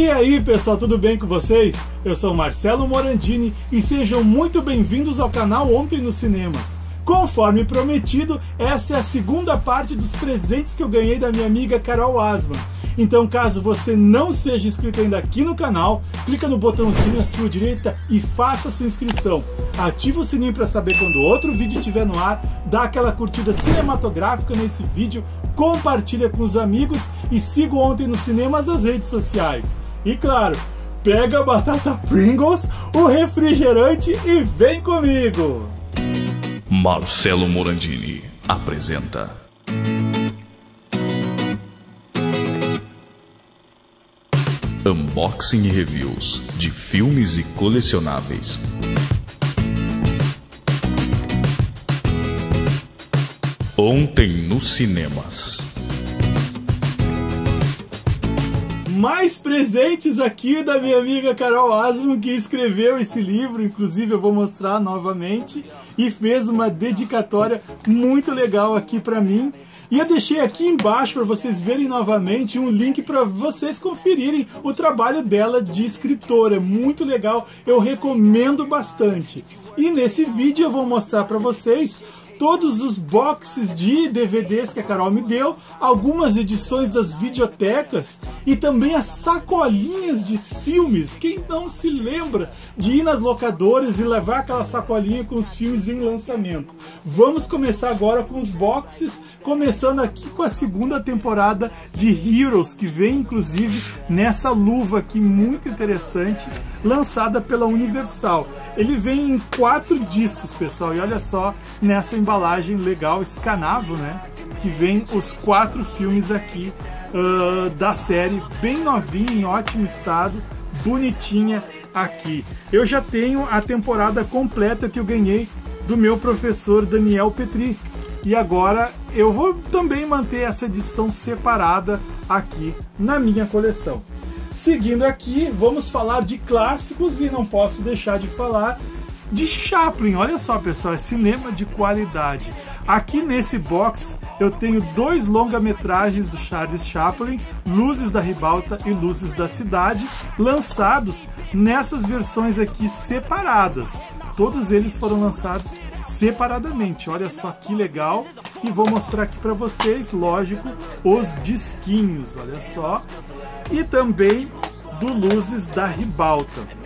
E aí pessoal, tudo bem com vocês? Eu sou Marcelo Morandini e sejam muito bem-vindos ao canal Ontem nos Cinemas. Conforme prometido, essa é a segunda parte dos presentes que eu ganhei da minha amiga Carol Asman. Então, caso você não seja inscrito ainda aqui no canal, clica no botãozinho à sua direita e faça sua inscrição. Ativa o sininho para saber quando outro vídeo estiver no ar, dá aquela curtida cinematográfica nesse vídeo, compartilha com os amigos e siga ontem nos cinemas as redes sociais. E claro, pega a batata Pringles, o refrigerante e vem comigo! Marcelo Morandini apresenta. Unboxing e reviews de filmes e colecionáveis. Ontem nos cinemas. Mais presentes aqui da minha amiga Carol Asman, que escreveu esse livro, inclusive eu vou mostrar novamente, e fez uma dedicatória muito legal aqui para mim. E eu deixei aqui embaixo para vocês verem novamente um link para vocês conferirem o trabalho dela de escritora. É muito legal, eu recomendo bastante. E nesse vídeo eu vou mostrar para vocês todos os boxes de DVDs que a Carol me deu, algumas edições das videotecas e também as sacolinhas de filmes. Quem não se lembra de ir nas locadoras e levar aquela sacolinha com os filmes em lançamento? Vamos começar agora com os boxes, começando aqui com a segunda temporada de Heroes, que vem inclusive nessa luva aqui muito interessante, lançada pela Universal. Ele vem em quatro discos, pessoal, e olha só nessa embalagem legal, escanável, né? Que vem os quatro filmes aqui uh, da série, bem novinha, em ótimo estado, bonitinha aqui. Eu já tenho a temporada completa que eu ganhei do meu professor Daniel Petri. E agora eu vou também manter essa edição separada aqui na minha coleção. Seguindo aqui, vamos falar de clássicos e não posso deixar de falar de Chaplin. Olha só, pessoal, é cinema de qualidade. Aqui nesse box eu tenho dois longa-metragens do Charles Chaplin, Luzes da Ribalta e Luzes da Cidade, lançados nessas versões aqui separadas. Todos eles foram lançados separadamente. Olha só que legal. E vou mostrar aqui para vocês, lógico, os disquinhos, olha só. E também do Luzes da Ribalta.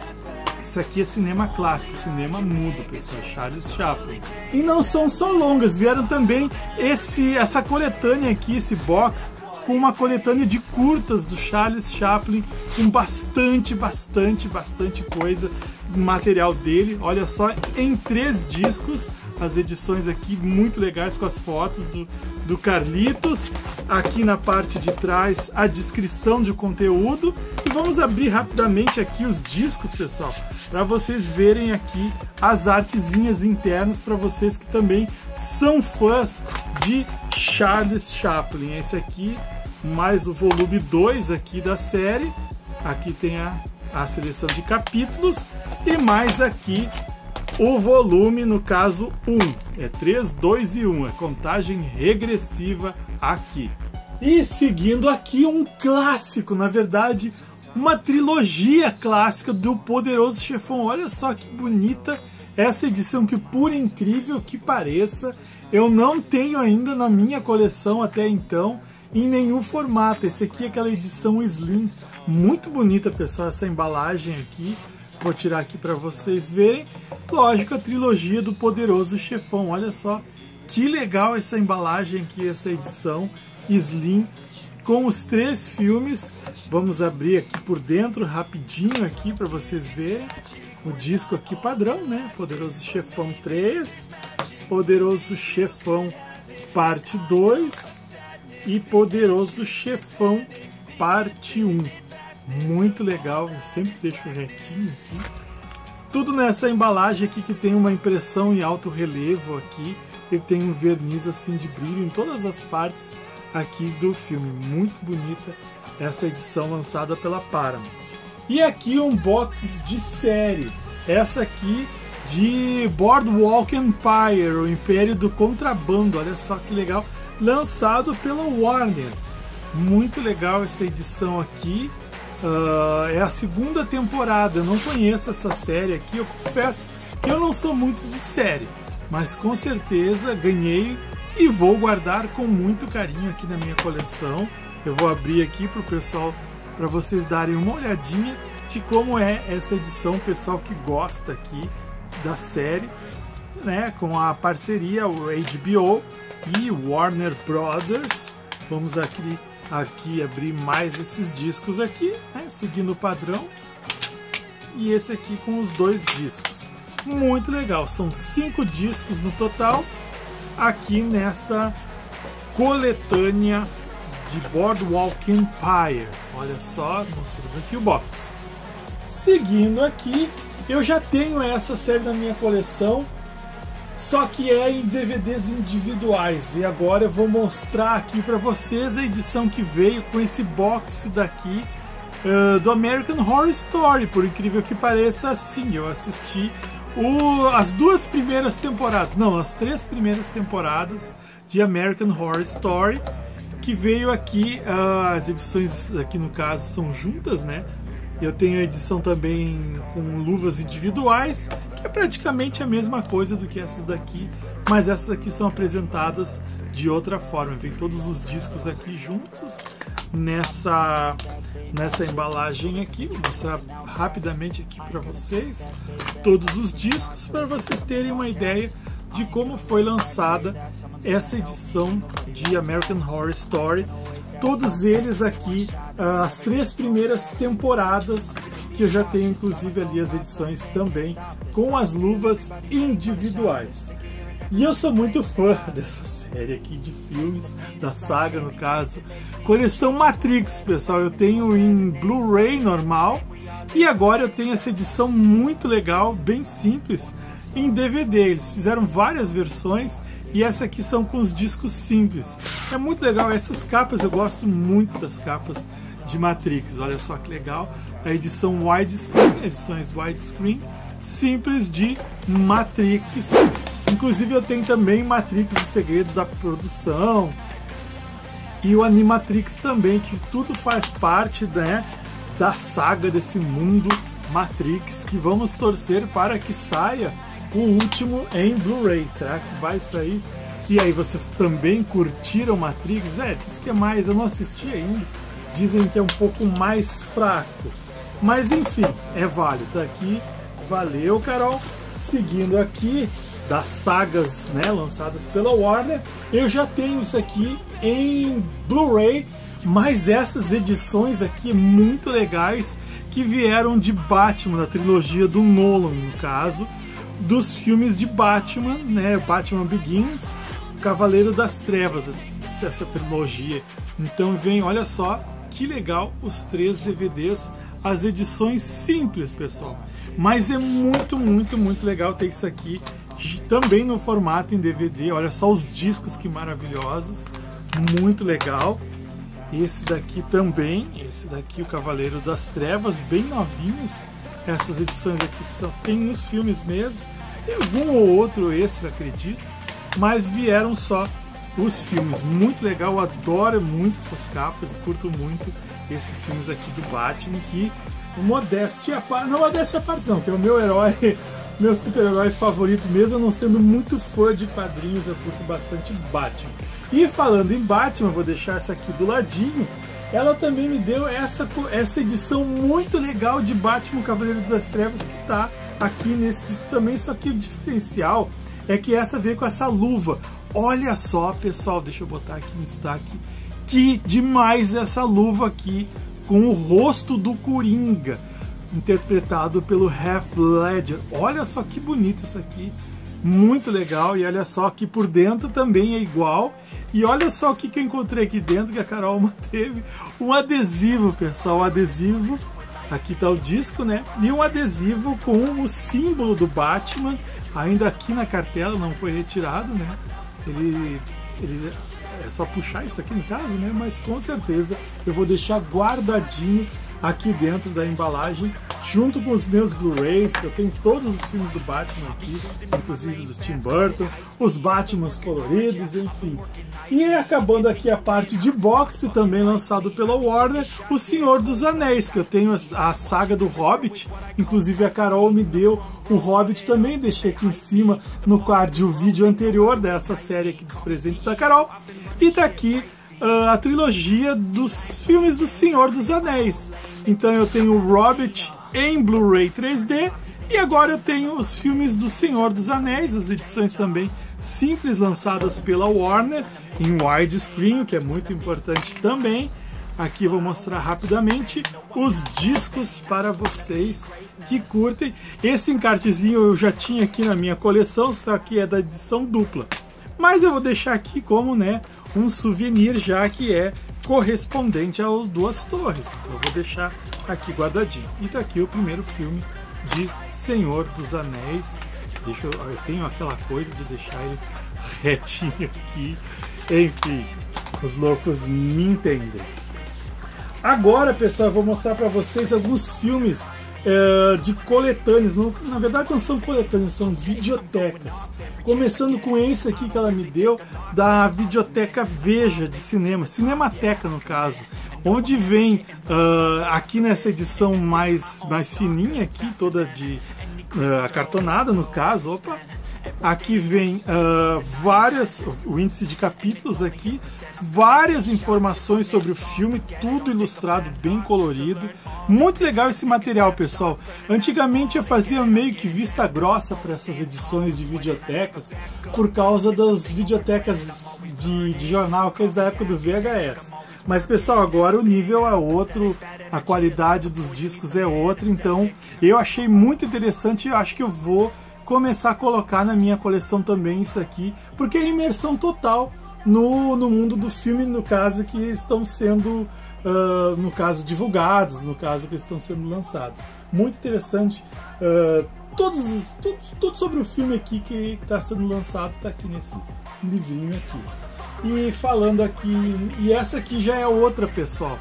Isso aqui é cinema clássico, cinema mudo, pessoal. Charles Chaplin. E não são só longas, vieram também esse, essa coletânea aqui, esse box, com uma coletânea de curtas do Charles Chaplin, com bastante, bastante, bastante coisa, material dele. Olha só, em três discos as edições aqui muito legais com as fotos do, do Carlitos. Aqui na parte de trás a descrição de conteúdo. E vamos abrir rapidamente aqui os discos, pessoal, para vocês verem aqui as artezinhas internas para vocês que também são fãs de Charles Chaplin. Esse aqui, mais o volume 2 aqui da série. Aqui tem a, a seleção de capítulos e mais aqui o volume, no caso 1. É 3, 2 e 1. É contagem regressiva aqui. E seguindo aqui um clássico, na verdade, uma trilogia clássica do Poderoso Chefão. Olha só que bonita essa edição que, por incrível que pareça, eu não tenho ainda na minha coleção até então em nenhum formato. Esse aqui é aquela edição Slim, muito bonita, pessoal, essa embalagem aqui. Vou tirar aqui para vocês verem. Lógico, a trilogia do Poderoso Chefão. Olha só que legal essa embalagem aqui, essa edição Slim com os três filmes. Vamos abrir aqui por dentro rapidinho aqui para vocês verem. O disco aqui padrão, né? Poderoso Chefão 3, Poderoso Chefão Parte 2 e Poderoso Chefão Parte 1. Muito legal, eu sempre deixo retinho aqui. Tudo nessa embalagem aqui que tem uma impressão em alto relevo aqui. Ele tem um verniz assim de brilho em todas as partes aqui do filme. Muito bonita essa edição lançada pela Paramount. E aqui um box de série. Essa aqui de Boardwalk Empire, o Império do Contrabando. Olha só que legal. Lançado pela Warner. Muito legal essa edição aqui Uh, é a segunda temporada. Eu não conheço essa série aqui. Eu confesso que eu não sou muito de série, mas com certeza ganhei e vou guardar com muito carinho aqui na minha coleção. Eu vou abrir aqui para o pessoal, para vocês darem uma olhadinha de como é essa edição, pessoal que gosta aqui da série, né, com a parceria o HBO e Warner Brothers. Vamos aqui aqui abrir mais esses discos aqui, né, seguindo o padrão. E esse aqui com os dois discos. Muito legal, são cinco discos no total aqui nessa coletânea de Boardwalk Empire. Olha só, mostrando aqui o box. Seguindo aqui, eu já tenho essa série na minha coleção, só que é em DVDs individuais. E agora eu vou mostrar aqui para vocês a edição que veio com esse box daqui uh, do American Horror Story. Por incrível que pareça, assim, eu assisti o, as duas primeiras temporadas, não, as três primeiras temporadas de American Horror Story, que veio aqui, uh, as edições aqui no caso são juntas, né? Eu tenho a edição também com luvas individuais, que é praticamente a mesma coisa do que essas daqui, mas essas aqui são apresentadas de outra forma. Vem todos os discos aqui juntos nessa nessa embalagem aqui. Vou mostrar rapidamente aqui para vocês todos os discos para vocês terem uma ideia de como foi lançada essa edição de American Horror Story. Todos eles aqui, ah, as três primeiras temporadas, que eu já tenho inclusive ali as edições também, com as luvas individuais. E eu sou muito fã dessa série aqui de filmes, da saga no caso. Coleção Matrix, pessoal, eu tenho em Blu-ray normal e agora eu tenho essa edição muito legal, bem simples, em DVD. Eles fizeram várias versões e essa aqui são com os discos simples. É muito legal, essas capas eu gosto muito das capas de Matrix, olha só que legal. A edição widescreen, edições widescreen, simples de Matrix Inclusive eu tenho também Matrix Os Segredos da Produção e o Animatrix também, que tudo faz parte né, da saga desse mundo Matrix, que vamos torcer para que saia o último em Blu-ray. Será que vai sair? E aí, vocês também curtiram Matrix? É, diz que é mais, eu não assisti ainda. Dizem que é um pouco mais fraco. Mas enfim, é válido. Tá aqui. Valeu, Carol. Seguindo aqui, das sagas né, lançadas pela Warner. Eu já tenho isso aqui em Blu-ray, mas essas edições aqui muito legais que vieram de Batman, da trilogia do Nolan, no caso, dos filmes de Batman, né, Batman Begins, Cavaleiro das Trevas, essa trilogia. Então vem, olha só, que legal os três DVDs, as edições simples, pessoal. Mas é muito, muito, muito legal ter isso aqui também no formato em DVD. Olha só os discos que maravilhosos, muito legal. Esse daqui também, esse daqui o Cavaleiro das Trevas, bem novinhos. Essas edições aqui só tem os filmes mesmo, tem algum ou outro extra, acredito, mas vieram só os filmes. Muito legal, adoro muito essas capas, curto muito esses filmes aqui do Batman que modéstia não modéstia parte não, que é o meu herói meu super-herói favorito, mesmo não sendo muito fã de quadrinhos, eu curto bastante Batman. E falando em Batman, vou deixar essa aqui do ladinho. Ela também me deu essa, essa edição muito legal de Batman Cavaleiro das Trevas que está aqui nesse disco também. Só que o diferencial é que essa veio com essa luva. Olha só, pessoal, deixa eu botar aqui em destaque. Que demais essa luva aqui com o rosto do Coringa interpretado pelo Heath Ledger. Olha só que bonito isso aqui, muito legal. E olha só que por dentro também é igual. E olha só o que, que eu encontrei aqui dentro que a Carol manteve: um adesivo, pessoal. Um adesivo, aqui está o disco, né? E um adesivo com o símbolo do Batman, ainda aqui na cartela, não foi retirado, né? Ele, ele é só puxar isso aqui no caso, né? Mas com certeza eu vou deixar guardadinho aqui dentro da embalagem junto com os meus Blu-rays, eu tenho todos os filmes do Batman aqui, inclusive os Tim Burton, os Batmans coloridos, enfim. E acabando aqui a parte de boxe, também lançado pela Warner, O Senhor dos Anéis, que eu tenho a, saga do Hobbit, inclusive a Carol me deu o Hobbit também, deixei aqui em cima no card o vídeo anterior dessa série aqui dos presentes da Carol. E tá aqui uh, a trilogia dos filmes do Senhor dos Anéis. Então eu tenho o Hobbit em Blu-ray 3D e agora eu tenho os filmes do Senhor dos Anéis, as edições também simples lançadas pela Warner em widescreen, o que é muito importante também. Aqui vou mostrar rapidamente os discos para vocês que curtem. Esse encartezinho eu já tinha aqui na minha coleção, só que é da edição dupla. Mas eu vou deixar aqui como né, um souvenir, já que é correspondente às duas torres. Então eu vou deixar aqui guardadinho. E tá aqui o primeiro filme de Senhor dos Anéis. Deixa eu, eu tenho aquela coisa de deixar ele retinho aqui. Enfim, os loucos me entendem. Agora, pessoal, eu vou mostrar para vocês alguns filmes é, de coletâneas. Não, na verdade, não são coletâneas, são videotecas. Começando com esse aqui que ela me deu, da videoteca Veja de cinema, Cinemateca no caso, onde vem uh, aqui nessa edição mais, mais fininha aqui, toda de uh, acartonada no caso, opa, Aqui vem uh, várias, o índice de capítulos aqui, várias informações sobre o filme, tudo ilustrado, bem colorido. Muito legal esse material, pessoal. Antigamente eu fazia meio que vista grossa para essas edições de videotecas, por causa das videotecas de, de jornal que é da época do VHS. Mas pessoal, agora o nível é outro, a qualidade dos discos é outra, então eu achei muito interessante e acho que eu vou começar a colocar na minha coleção também isso aqui, porque é imersão total no, no mundo do filme, no caso que estão sendo, uh, no caso, divulgados, no caso que estão sendo lançados. Muito interessante. Uh, todos, tudo, tudo sobre o filme aqui que está sendo lançado está aqui nesse livrinho aqui. E falando aqui, e essa aqui já é outra, pessoal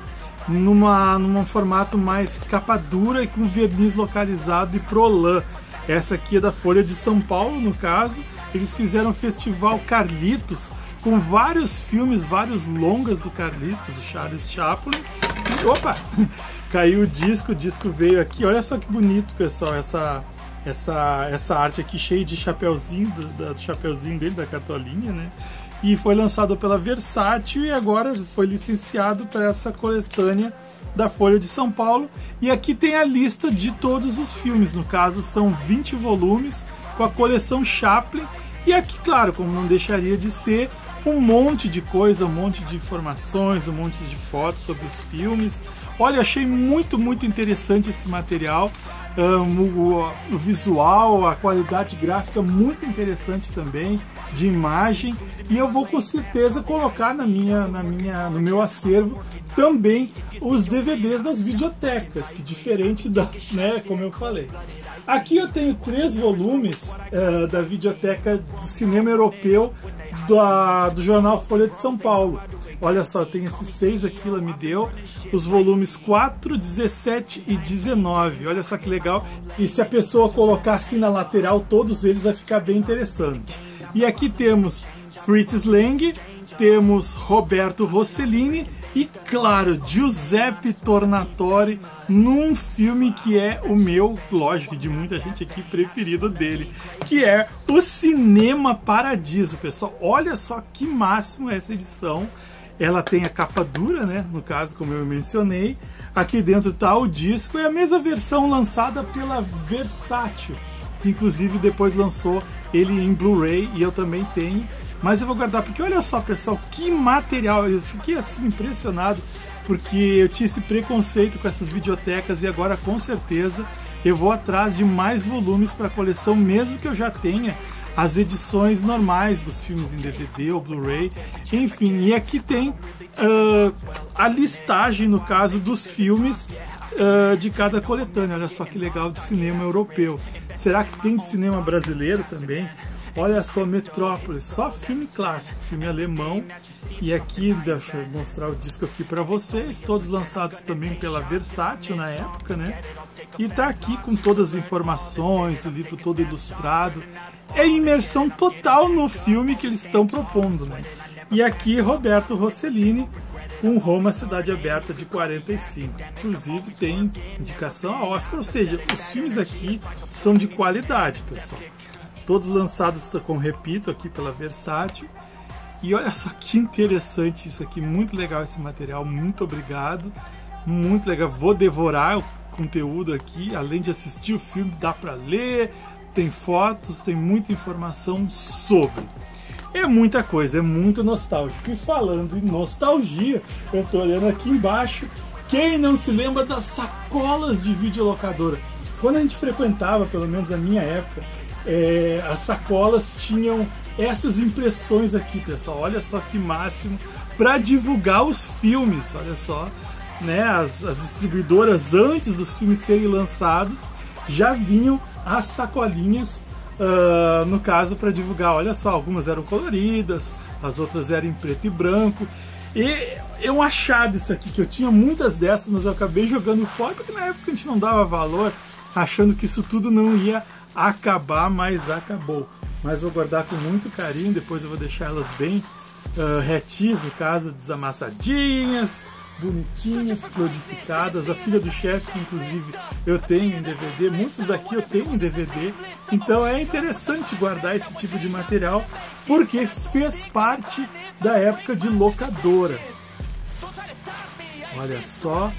numa num formato mais capa dura e com verniz localizado e prolan. Essa aqui é da Folha de São Paulo, no caso. Eles fizeram Festival Carlitos, com vários filmes, vários longas do Carlitos, do Charles Chaplin. E, opa! Caiu o disco, o disco veio aqui. Olha só que bonito, pessoal, essa, essa, essa arte aqui cheia de chapeuzinho, do, do chapeuzinho dele, da cartolinha, né? E foi lançado pela Versátil e agora foi licenciado para essa coletânea da Folha de São Paulo. E aqui tem a lista de todos os filmes, no caso são 20 volumes com a coleção Chaplin. E aqui, claro, como não deixaria de ser, um monte de coisa, um monte de informações, um monte de fotos sobre os filmes. Olha, achei muito, muito interessante esse material. Um, o, visual, a qualidade gráfica muito interessante também de imagem e eu vou com certeza colocar na minha, na minha, no meu acervo também os DVDs das videotecas, que diferente da, né, como eu falei. Aqui eu tenho três volumes uh, da videoteca do cinema europeu da, do jornal Folha de São Paulo. Olha só, tem esses seis aqui, ela me deu, os volumes 4, 17 e 19. Olha só que legal. E se a pessoa colocar assim na lateral, todos eles vai ficar bem interessante. E aqui temos Fritz Lang, temos Roberto Rossellini e, claro, Giuseppe Tornatore num filme que é o meu, lógico, de muita gente aqui preferido dele, que é o Cinema Paradiso, pessoal. Olha só que máximo essa edição. Ela tem a capa dura, né? No caso, como eu mencionei. Aqui dentro está o disco e a mesma versão lançada pela Versátil que inclusive depois lançou ele em Blu-ray e eu também tenho. Mas eu vou guardar porque olha só, pessoal, que material! Eu fiquei assim impressionado porque eu tinha esse preconceito com essas videotecas e agora com certeza eu vou atrás de mais volumes para a coleção, mesmo que eu já tenha as edições normais dos filmes em DVD ou Blu-ray, enfim. E aqui tem uh, a listagem, no caso, dos filmes uh, de cada coletânea. Olha só que legal de cinema europeu. Será que tem de cinema brasileiro também? Olha só, Metrópolis, só filme clássico, filme alemão. E aqui, deixa eu mostrar o disco aqui para vocês, todos lançados também pela Versátil na época, né? E tá aqui com todas as informações, o livro todo ilustrado. É imersão total no filme que eles estão propondo, né? E aqui Roberto Rossellini com Roma Cidade Aberta de 45. Inclusive tem indicação a Oscar, ou seja, os filmes aqui são de qualidade, pessoal. Todos lançados, com repito, aqui pela Versátil. E olha só que interessante isso aqui, muito legal esse material, muito obrigado. Muito legal, vou devorar conteúdo aqui, além de assistir o filme, dá para ler, tem fotos, tem muita informação sobre. É muita coisa, é muito nostálgico. E falando em nostalgia, eu tô olhando aqui embaixo, quem não se lembra das sacolas de videolocadora? Quando a gente frequentava, pelo menos na minha época, é, as sacolas tinham essas impressões aqui, pessoal. Olha só que máximo para divulgar os filmes. Olha só, né? As, as distribuidoras antes dos filmes serem lançados já vinham as sacolinhas uh, no caso para divulgar. Olha só, algumas eram coloridas, as outras eram em preto e branco. E é um achado isso aqui, que eu tinha muitas dessas, mas eu acabei jogando fora, porque na época a gente não dava valor, achando que isso tudo não ia acabar, mas acabou. Mas vou guardar com muito carinho, depois eu vou deixar elas bem uh, retinhas, no caso, desamassadinhas, bonitinhas, glorificadas. A filha do chefe, que inclusive eu tenho em DVD, muitos daqui eu tenho em DVD. Então é interessante guardar esse tipo de material porque fez parte da época de locadora. Olha só,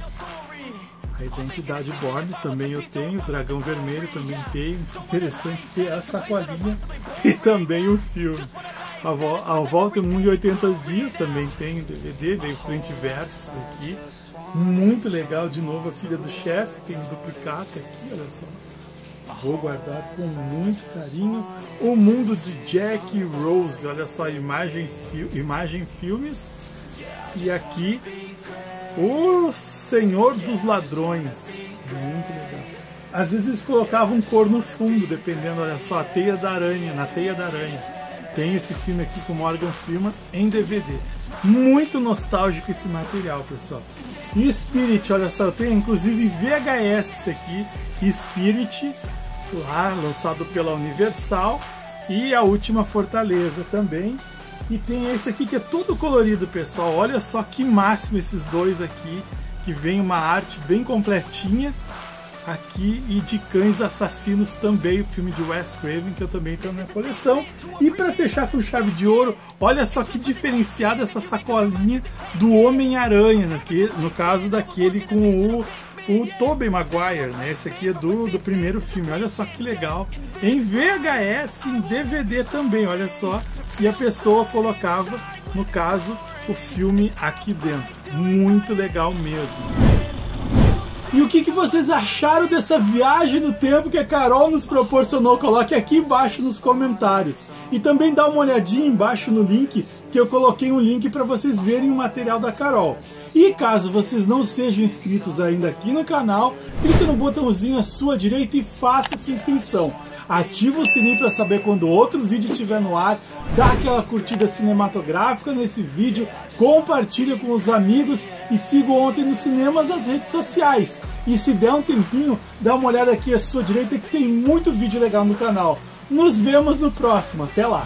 a identidade Borne também eu tenho, Dragão Vermelho também tenho. Interessante ter a sacolinha e também o filme. A, Volta em Mundo em 80 Dias também tem DVD, veio frente e verso daqui. Muito legal, de novo a filha do chefe, tem duplicata aqui, olha só. Vou guardar com muito carinho. O mundo de Jack Rose, olha só, imagens, imagem filmes. E aqui o Senhor dos Ladrões. Muito legal. Às vezes eles colocavam cor no fundo, dependendo, olha só, a teia da aranha, na teia da aranha. Tem esse filme aqui com Morgan Freeman em DVD. Muito nostálgico esse material, pessoal. E Spirit, olha só, eu tenho inclusive VHS esse aqui, Spirit, lá lançado pela Universal, e a última Fortaleza também. E tem esse aqui que é todo colorido, pessoal. Olha só que máximo esses dois aqui, que vem uma arte bem completinha aqui e de Cães Assassinos também, o filme de Wes Craven que eu também tenho na minha coleção. E para fechar com chave de ouro, olha só que diferenciada essa sacolinha do Homem-Aranha, no caso daquele com o o Tobey Maguire, né? Esse aqui é do, do primeiro filme, olha só que legal. Em VHS, em DVD também, olha só. E a pessoa colocava, no caso, o filme aqui dentro. Muito legal mesmo. E o que, que vocês acharam dessa viagem no tempo que a Carol nos proporcionou? Coloque aqui embaixo nos comentários. E também dá uma olhadinha embaixo no link, que eu coloquei um link para vocês verem o material da Carol. E caso vocês não sejam inscritos ainda aqui no canal, clique no botãozinho à sua direita e faça sua inscrição ativa o sininho para saber quando outro vídeo estiver no ar, dá aquela curtida cinematográfica nesse vídeo, compartilha com os amigos e siga ontem nos cinemas as redes sociais. E se der um tempinho, dá uma olhada aqui à sua direita que tem muito vídeo legal no canal. Nos vemos no próximo, até lá!